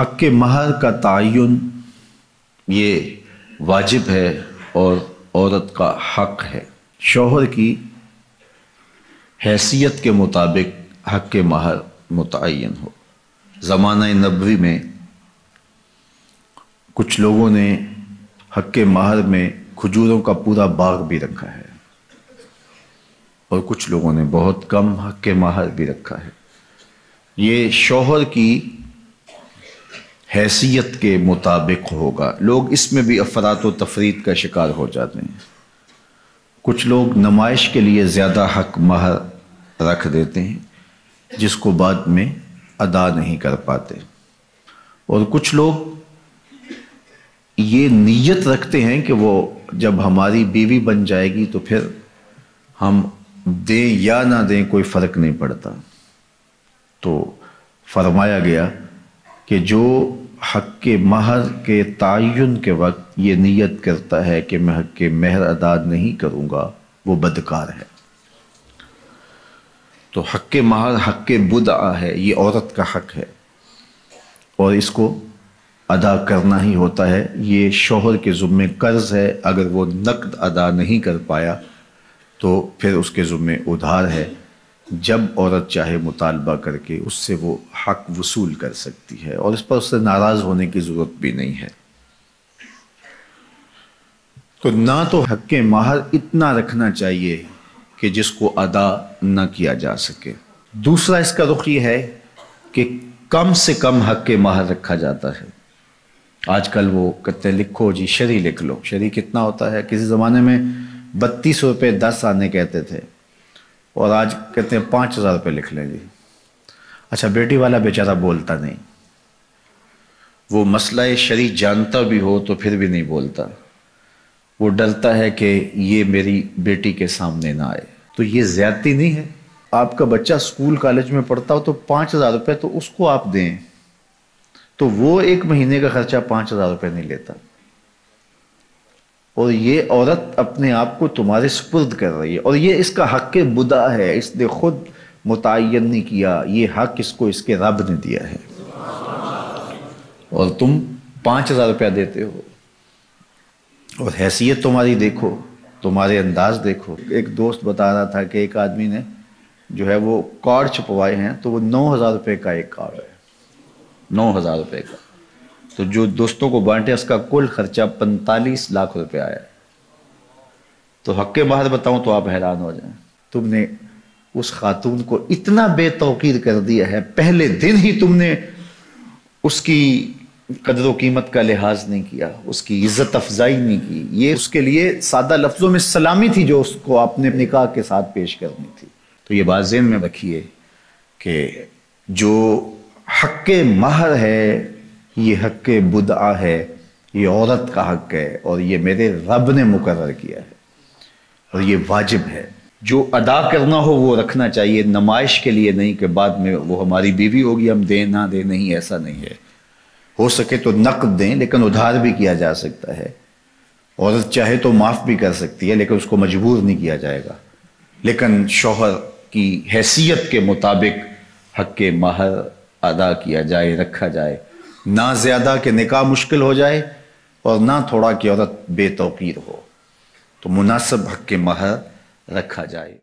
حق مہر کا تعین یہ واجب ہے اور عورت کا حق ہے۔ شوہر کی حیثیت کے مطابق حق مہر متعین ہو۔ زمانہ نبوی میں کچھ لوگوں نے حق مہر میں کھجوروں کا پورا باغ بھی رکھا ہے اور کچھ لوگوں نے بہت کم حق مہر بھی رکھا ہے۔ یہ شوہر کی حیثیت کے مطابق ہوگا۔ لوگ اس میں بھی افراد و تفرید کا شکار ہو جاتے ہیں۔ کچھ لوگ نمائش کے لیے زیادہ حق مہر رکھ دیتے ہیں، جس کو بعد میں ادا نہیں کر پاتے۔ اور کچھ لوگ یہ نیت رکھتے ہیں کہ وہ جب ہماری بیوی بن جائے گی تو پھر ہم دیں یا نہ دیں، کوئی فرق نہیں پڑتا۔ تو فرمایا گیا کہ جو حق کے مہر کے تعین کے وقت یہ نیت کرتا ہے کہ میں حق کے مہر ادا نہیں کروں گا، وہ بدکار ہے۔ تو حق کے مہر، حق کے بدعا ہے، یہ عورت کا حق ہے۔ اور اس کو ادا کرنا ہی ہوتا ہے۔ یہ شوہر کے ذمے قرض ہے، اگر وہ نقد ادا نہیں کر پایا تو پھر اس کے ذمے ادھار ہے۔ جب عورت چاہے مطالبہ کر کے اس سے وہ حق وصول کر سکتی ہے اور اس پر اس سے ناراض ہونے کی ضرورت بھی نہیں ہے۔ تو نہ تو حق ماہر اتنا رکھنا چاہیے کہ جس کو ادا نہ کیا جا سکے۔ دوسرا اس کا رخ یہ ہے کہ کم سے کم حق کے ماہر رکھا جاتا ہے۔ آج کل وہ کہتے ہیں، لکھو جی شری لکھ لو۔ شری کتنا ہوتا ہے؟ کسی زمانے میں بتیس روپے دس آنے کہتے تھے۔ اور آج کہتے ہیں پانچ ہزار روپے لکھ لیں جی۔ اچھا بیٹی والا بیچارہ بولتا نہیں۔ وہ مسئلہ شری جانتا بھی ہو تو پھر بھی نہیں بولتا۔ وہ ڈرتا ہے کہ یہ میری بیٹی کے سامنے نہ آئے۔ تو یہ زیادتی نہیں ہے۔ آپ کا بچہ اسکول کالج میں پڑھتا ہو تو پانچ ہزار روپے تو اس کو آپ دیں۔ تو وہ ایک مہینے کا خرچہ پانچ ہزار روپے نہیں لیتا۔ اور یہ عورت اپنے آپ کو تمہارے سپرد کر رہی ہے اور یہ اس کا حق بدا ہے، اس نے خود متعین نہیں کیا، یہ حق اس کو اس کے رب نے دیا ہے۔ اور تم پانچ ہزار روپیہ دیتے ہو۔ اور حیثیت تمہاری دیکھو، تمہارے انداز دیکھو۔ ایک دوست بتا رہا تھا کہ ایک آدمی نے جو ہے وہ کارڈ چھپوائے ہیں تو وہ نو ہزار روپے کا ایک کارڈ ہے۔ نو ہزار روپے کا۔ تو جو دوستوں کو بانٹے، اس کا کل خرچہ پنتالیس لاکھ روپے آیا۔ تو حق کے باہر بتاؤں تو آپ حیران ہو جائیں۔ تم نے اس خاتون کو اتنا بے توقیر کر دیا ہے۔ پہلے دن ہی تم نے اس کی قدر و قیمت کا لحاظ نہیں کیا، اس کی عزت افزائی نہیں کی۔ یہ اس کے لیے سادہ لفظوں میں سلامی تھی جو اس کو آپ نے نکاح کے ساتھ پیش کرنی تھی۔ تو یہ بات ذہن میں رکھیے کہ جو حق مہر ہے یہ حق بدعا ہے، یہ عورت کا حق ہے اور یہ میرے رب نے مقرر کیا ہے اور یہ واجب ہے۔ جو ادا کرنا ہو وہ رکھنا چاہیے، نمائش کے لیے نہیں کہ بعد میں وہ ہماری بیوی ہوگی، ہم دیں، نہ دیں، نہیں، ایسا نہیں ہے۔ ہو سکے تو نقد دیں، لیکن ادھار بھی کیا جا سکتا ہے۔ عورت چاہے تو معاف بھی کر سکتی ہے، لیکن اس کو مجبور نہیں کیا جائے گا۔ لیکن شوہر کی حیثیت کے مطابق حق مہر ادا کیا جائے، رکھا جائے۔ نہ زیادہ کہ نکاح مشکل ہو جائے اور نہ تھوڑا کہ عورت بے توقیر ہو۔ تو مناسب حق کے مہر رکھا جائے۔